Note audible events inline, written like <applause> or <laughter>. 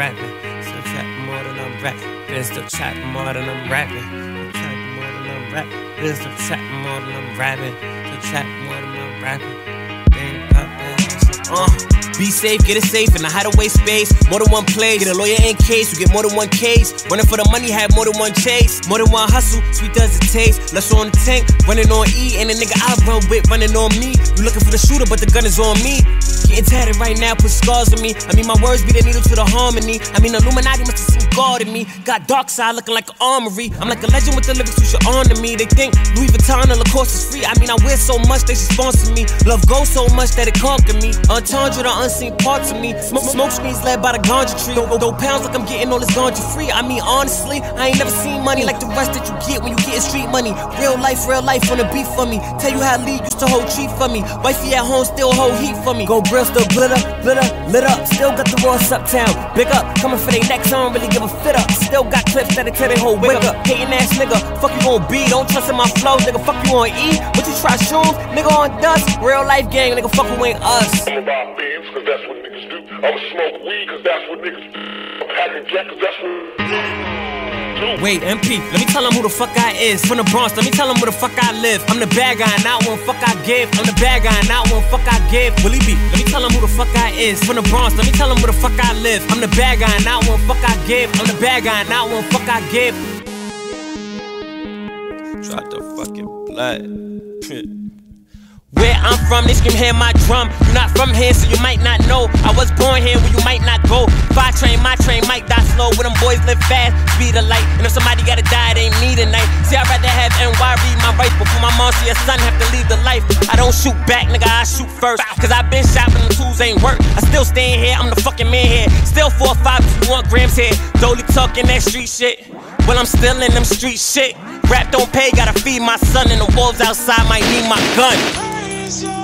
rapping. Still trapping more than I'm rapping. Been still trapping more than I'm rapping. Still trapping more than I'm rapping. Been still trapping more than I'm rapping. Still trapping more than I'm rapping. Bang, Uh. Be safe, get it safe in a hideaway space. More than one place, get a lawyer in case. You get more than one case. Running for the money, have more than one chase. More than one hustle, sweet does it taste. Less on the tank, running on E. And the nigga I run with running on me. You looking for the shooter, but the gun is on me. Getting tatted right now, put scars on me. I mean, my words be the needle to the harmony. I mean, Illuminati must have seen God in me. Got dark side looking like an armory. I'm like a legend with the lyrics you should honor me. They think Louis Vuitton and Lacoste is free. I mean, I wear so much, they should sponsor me. Love goes so much that it conquer me. Entendre the unseen parts of me. Smoke, smoke screens led by the ganja tree. Throw, throw pounds like I'm getting all this ganja free. I mean, honestly, I ain't never seen money like the rest that you get when you getting street money. Real life, real life on the beat for me. Tell you how Lee used to hold tree for me. Wifey at home still hold heat for me. Go grill still glitter, glitter, lit up. Still got the Ross uptown. Big up, coming for they necks, I don't really give a fit up. Still got clips that tell they whole wig up. Hating ass nigga, fuck you gon' be. Don't trust in my flow, nigga. Fuck you on E. What you try shoes, nigga on dust. Reelife gang, nigga. Fuck ain't us. I'ma buy beans, cause that's what niggas do. I'ma smoke weed, cause that's what niggas do. I'm packing jack, cause that's what. Wait, MP, let me tell him who the fuck I is. From the Bronx, let me tell him where the fuck I live. I'm the bad guy, not one fuck I give. I'm the bad guy, not one fuck I give. Willie B, let me tell him who the fuck I is. From the Bronx, let me tell him where the fuck I live. I'm the bad guy, not one fuck I give. I'm the bad guy, not one fuck I give. Drop the fucking blood. <laughs> Where I'm from, they scream hear my drum. You're not from here, so you might not know. I was born here where you might not go. If I train, my train might die slow. When them boys live fast, speed of light. And if somebody gotta die, it ain't me tonight. See, I'd rather have NY read my rights before my mom see her son have to leave the life. I don't shoot back, nigga, I shoot first. Cause I been shot when the tools ain't work. I still staying here, I'm the fucking man here. Still 4 5 if you want grams here. Doley talking that street shit. Well, I'm still in them street shit. Rap don't pay, gotta feed my son, and the wolves outside might need my gun. Your